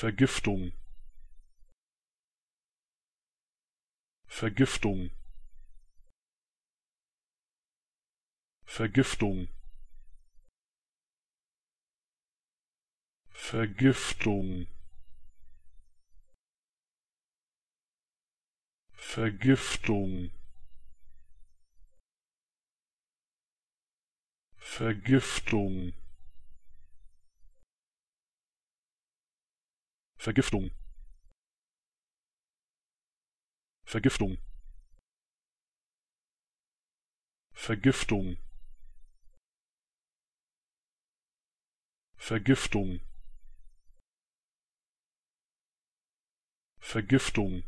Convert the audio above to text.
Vergiftung. Vergiftung. Vergiftung. Vergiftung. Vergiftung. Vergiftung Vergiftung. Vergiftung. Vergiftung. Vergiftung. Vergiftung